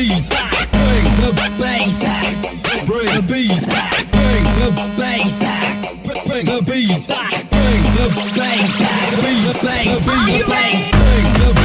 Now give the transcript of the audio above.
beat. Bring the bass back. Bring the beat back. Bring the bass back. Bring the beat back. Bring the bass back. Bring the bass. Bring the bass. Bring